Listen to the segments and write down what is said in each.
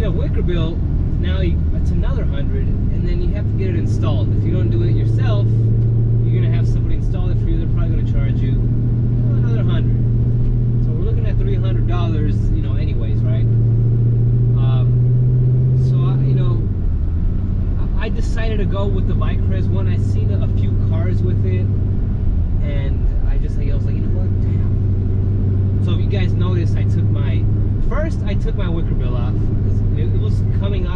get a wicker bill, now you, it's another hundred, and then you have to get it installed. If you don't do it yourself, you're gonna have somebody install it for you. They're probably gonna charge you oh, another hundred. So we're looking at three hundred dollars, you know, anyways, right? Um, so I, you know, I decided to go with the Vicrez one. I seen a, few cars with it, and I just like I was like, you know what, damn. So if you guys noticed, I took my first I took my wicker bill off because it, it was coming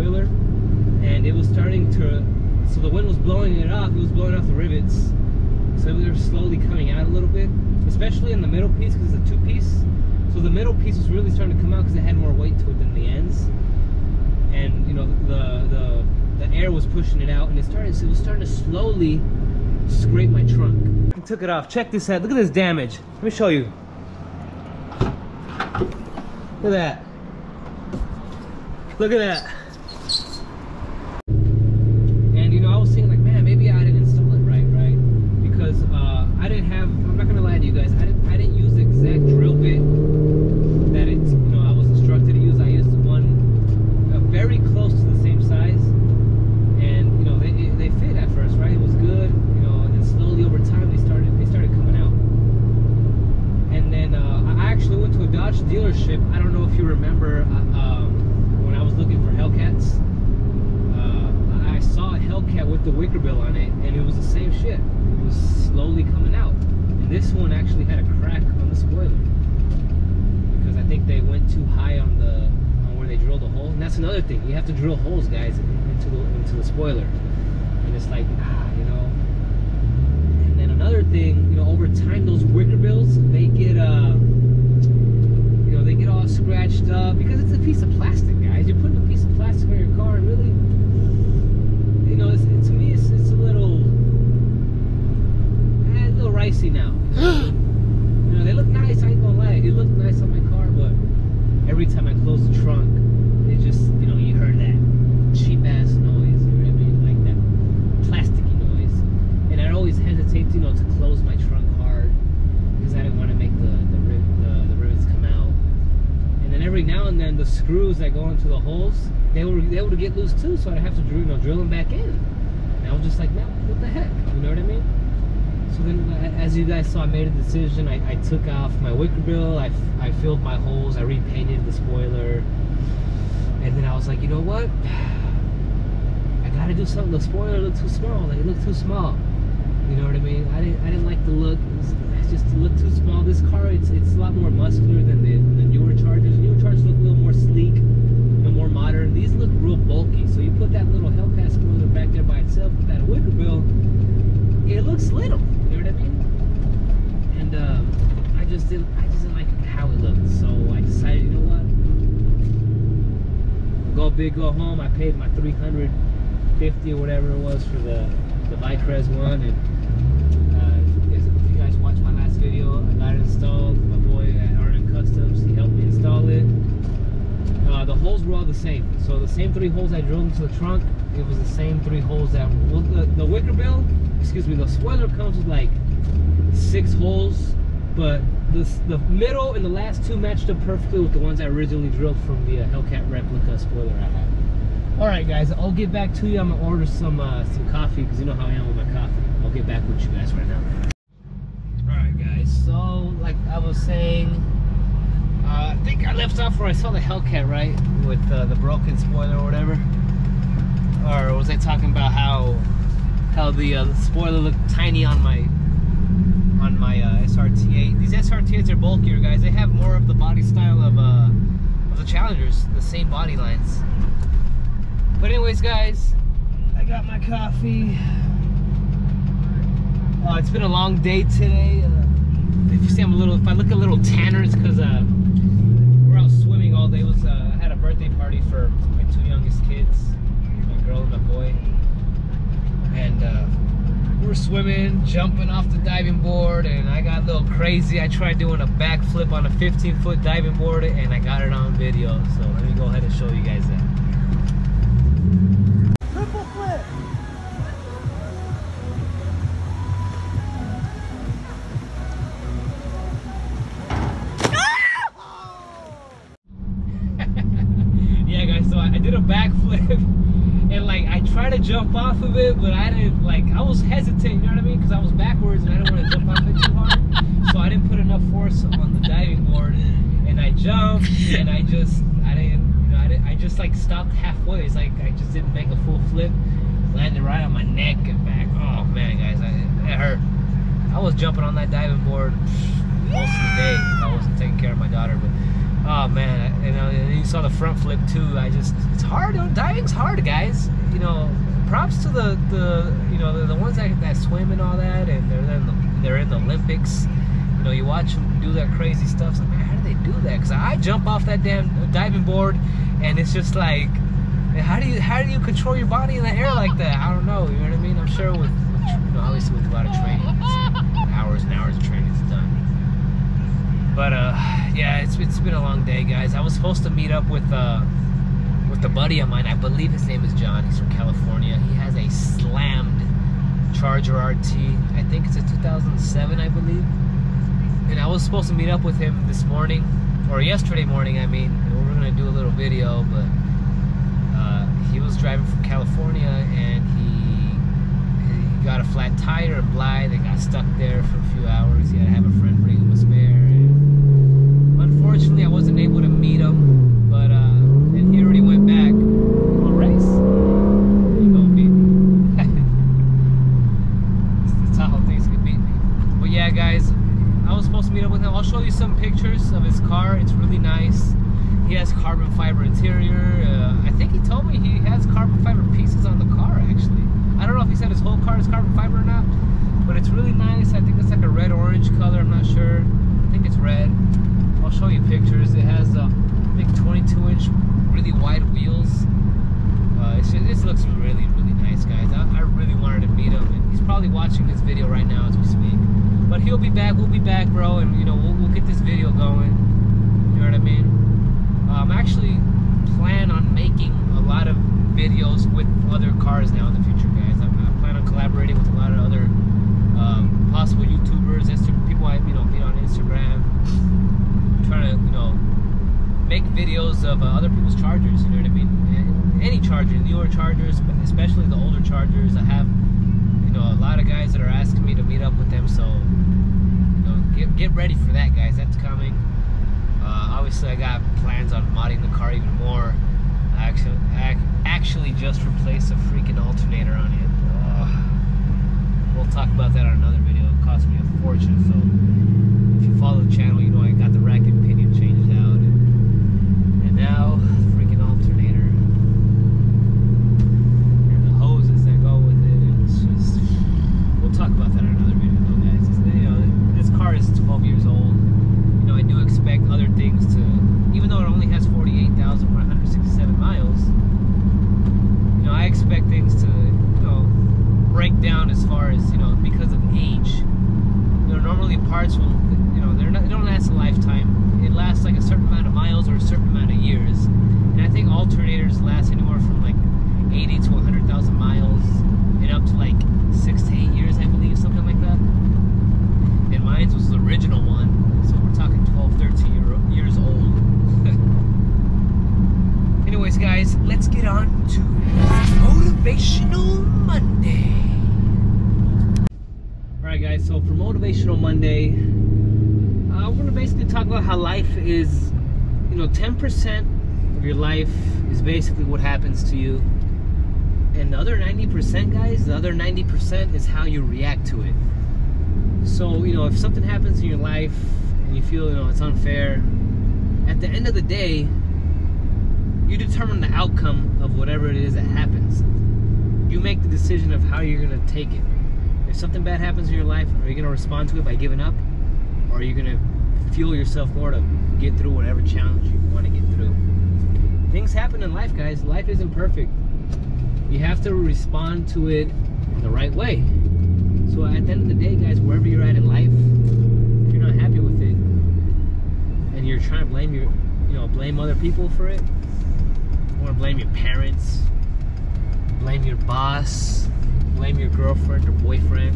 and it was starting to. So the wind was blowing it off. It was blowing off the rivets, so they were slowly coming out a little bit, especially in the middle piece because it's a two piece. So the middle piece was really starting to come out because it had more weight to it than the ends. And you know the the the air was pushing it out and it started so it was starting to slowly scrape my trunk. I took it off. Check this out. Look at this damage. Let me show you. Look at that. Look at that and you know I was thinking like man maybe I didn't install it right right because uh, I didn't have I'm not gonna lie to you guys I didn't I didn't use the exact drill bit that it you know I was instructed to use I used one uh, very close to the same size and you know they, it- they fit at first right it was good you know and then slowly over time they started they started coming out and then uh, I actually went to a Dodge dealership I don't know if you remember uh, um, when I was looking for Hellcats uh, I saw a With the wicker bill on it and it was the same shit it was slowly coming out and this one actually had a crack on the spoiler because I think they went too high on the on where they drilled a hole. And that's another thing. You have to drill holes, guys, into the into the spoiler. And it's like, ah, you know. And then another thing, you know, over time those wicker bills, they get uh you know, they get all scratched up because it's a piece of plastic, guys. You're putting a piece of plastic on your car and really you know, it's, it, to me it's, it's a little eh, a little ricey now. You know, they look nice, I ain't gonna lie. It looked nice on my car, but every time I close the trunk, it just, you know, you heard that cheap ass noise, you know what I mean? Like that plasticky noise. And I'd always hesitate, you know, to close my trunk hard because I didn't want to make the, the, rib, the, the come out. And then every now and then the screws that go into the holes, they were they would get loose too, so I'd have to drill, you know, drill them back in. And I was just like, man, what the heck? You know what I mean? So then, uh, as you guys saw, I made a decision. I, I took off my wicker bill. I, I filled my holes. I repainted the spoiler. And then I was like, you know what? I gotta do something. The spoiler looked too small. Like, it looked too small. You know what I mean? I didn't I didn't like the look. It, was, it just looked too small. This car, it's it's a lot more muscular than the, the newer Chargers. Newer Chargers look a little more sleek and more modern. These look real bulky. So you put that little Hellcat spoiler back there by itself with that wicker bill, it looks little. You know what I mean? And um, I just didn't. I just didn't like how it looked. So I decided, you know what? Go home. I paid my 350 or whatever it was for the the Vicrez one, and uh, if you guys watched my last video, I got it installed. My boy at RN Customs, he helped me install it. Uh, the holes were all the same. So the same three holes I drilled into the trunk, it was the same three holes that well, the, the wicker bill, excuse me, the spoiler comes with like six holes, but the, the middle and the last two matched up perfectly with the ones I originally drilled from the uh, Hellcat replica spoiler I had. All right, guys, I'll get back to you. I'm gonna order some uh, some coffee because you know how I am with my coffee. I'll get back with you guys right now. All right, guys. So, like I was saying, uh, I think I left off where I saw the Hellcat, right, with uh, the broken spoiler or whatever. Or was I talking about how how uh, the spoiler looked tiny on my on my uh, SRT8. These SRT8s are bulkier, guys. They have more of the body style of uh, of the Challengers, the same body lines. But anyways, guys, I got my coffee. Uh, it's been a long day today. Uh, if you see I'm a little, if I look a little tanner, it's because uh, we're out swimming all day. It was uh, I had a birthday party for my two youngest kids, my girl and my boy, and uh, swimming, jumping off the diving board, and I got a little crazy. I tried doing a backflip on a 15 foot diving board, and I got it on video. So let me go ahead and show you guys that. Jump off of it, but I didn't like. I was hesitant, You know what I mean? Because I was backwards, and I didn't want to jump off it too hard. So I didn't put enough force on the diving board, and I jumped, and I just I didn't. You know, I, didn't, I just like stopped halfway. It's like I just didn't make a full flip. Landed right on my neck and back. Oh man, guys, I, it hurt. I was jumping on that diving board most of the day. I wasn't taking care of my daughter, but oh man, you know, you saw the front flip too. I just, it's hard. Diving's hard, guys. You know, props to the the you know the, the ones that, that swim and all that, and they're in the they're in the Olympics. You know, you watch them do that crazy stuff. It's like, man, how do they do that? Because I jump off that damn diving board, and it's just like. How do you how do you control your body in the air like that? I don't know. You know what I mean? I'm sure with, with you know, obviously with a lot of training, hours and hours of training is done. But uh, yeah, it's it's been a long day, guys. I was supposed to meet up with uh a buddy of mine. I believe his name is John. He's from California. He has a slammed Charger RT. I think it's a 2007, I believe. And I was supposed to meet up with him this morning or yesterday morning. I mean, we were gonna do a little video, but uh, he was driving from California and he, he got a flat tire in Blythe and got stuck there for a few hours. He had to have a friend bring him a spare. And unfortunately, I wasn't able to meet him, but uh, and he already went back. You wanna race? You gonna beat me? That's how things can beat me. But yeah, guys, I was supposed to meet up with him. I'll show you some pictures of his car. It's really nice. He has carbon fiber interior. Uh, I think he told me he has carbon fiber pieces on the car, actually. I don't know if he said his whole car is carbon fiber or not, but it's really nice. I think it's like a red-orange color. I'm not sure. I think it's red. I'll show you pictures. It has a big 22-inch, really wide wheels. Uh, just, this looks really, really nice, guys. I, I really wanted to meet him, and he's probably watching this video right now as we speak. But he'll be back. We'll be back, bro, and you know we'll, we'll get this video going. You know what I mean? I'm actually plan on making a lot of videos with other cars now in the future, guys. I, I plan on collaborating with a lot of other um, possible YouTubers, Insta people I you know meet on Instagram. trying to you know make videos of uh, other people's chargers. You know what I mean? Any charger, newer chargers, but especially the older chargers. I have you know a lot of guys that are asking me to meet up with them, so you know get get ready for that, guys. That's coming. Uh, obviously, I got plans on modding the car even more. I actually, I actually just replaced a freaking alternator on it. Uh, we'll talk about that on another video. It cost me a fortune. So if you follow the channel, you know I got the rack and pinion changed out, and, and now the freaking alternator and the hoses that go with it. And it's just we'll talk about that on another video, though, guys. It's, you know, this car is 12 years old you know, I do expect other things to, even though it only has 48,167 miles, guys, let's get on to Motivational Monday. Alright, guys, so for Motivational Monday, uh, we're going to basically talk about how life is, you know, 10% of your life is basically what happens to you. And the other 90%, guys, the other 90% is how you react to it. So, you know, if something happens in your life and you feel, you know, it's unfair, at the end of the day, you determine the outcome of whatever it is that happens. You make the decision of how you're going to take it. If something bad happens in your life, are you going to respond to it by giving up? Or are you going to fuel yourself more to get through whatever challenge you want to get through? Things happen in life, guys. Life isn't perfect. You have to respond to it the right way. So at the end of the day, guys, wherever you're at in life, if you're not happy with it, and you're trying to blame your, you know, blame other people for it, to blame your parents, blame your boss, blame your girlfriend or boyfriend.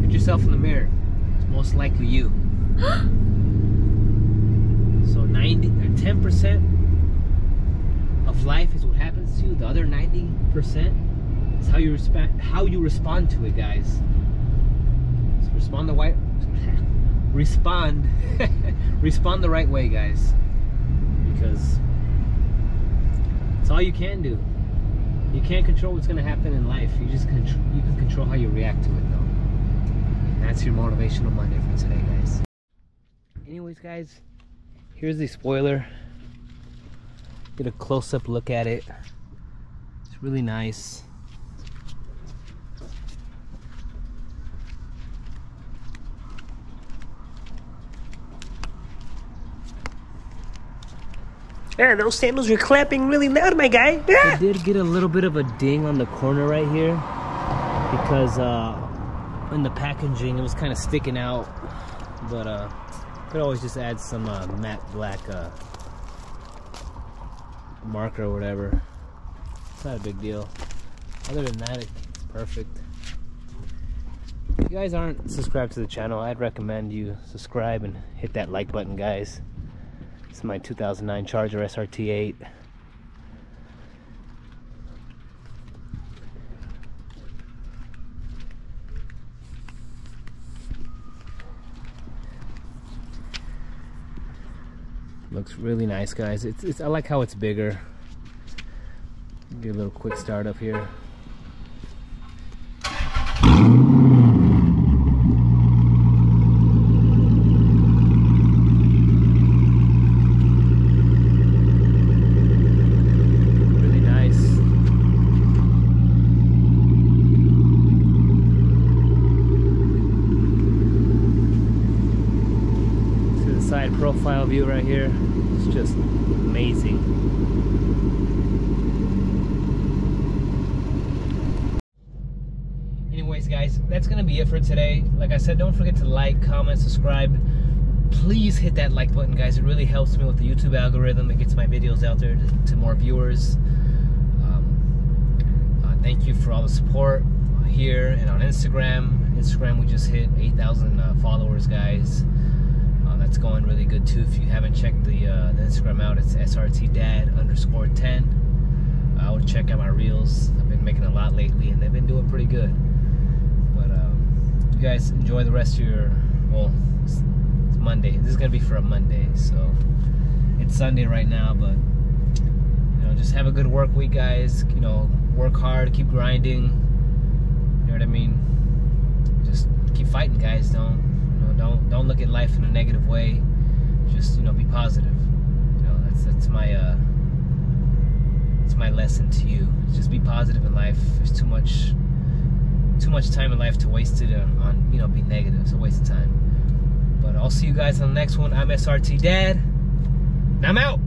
Look at yourself in the mirror. It's most likely you. so 90 uh, or 10% of life is what happens to you. The other 90% is how you respect how you respond to it, guys. So respond the right respond respond the right way, guys because it's all you can do. You can't control what's gonna happen in life. You just control, you can control how you react to it, though. And that's your motivational Monday for today, guys. Anyways, guys, here's the spoiler. Get a close-up look at it. It's really nice. Yeah, those sandals are clapping really loud, my guy. Yeah. I did get a little bit of a ding on the corner right here because uh, in the packaging it was kind of sticking out. But uh, could always just add some uh, matte black uh, marker or whatever. It's not a big deal. Other than that, it's perfect. If you guys aren't subscribed to the channel, I'd recommend you subscribe and hit that like button, guys. It's my 2009 Charger SRT8. Looks really nice, guys. It's, it's I like how it's bigger. Get a little quick start up here. Side profile view right here. It's just amazing. Anyways, guys, that's to be it for today. Like I said, don't forget to like, comment, subscribe. Please hit that like button, guys. It really helps me with the YouTube algorithm. It gets my videos out there to, to more viewers. Um, uh, thank you for all the support here and on Instagram. Instagram, we just hit 8,000 uh, followers, guys that's going really good too. If you haven't checked the, uh, the Instagram out, it's srtdad underscore 10. I would check out my reels. I've been making a lot lately, and they've been doing pretty good. But um, you guys enjoy the rest of your, well, it's, it's Monday. This is going to be for a Monday, so it's Sunday right now, but you know, just have a good work week, guys. You know, work hard, keep grinding. You know what I mean? Just keep fighting, guys. Don't don't don't look at life in a negative way. Just you know, be positive. You know, that's that's my uh, it's my lesson to you. Just be positive in life. There's too much too much time in life to waste it on, on you know be negative. It's a waste of time. But I'll see you guys on the next one. I'm SRT Dad. And I'm out.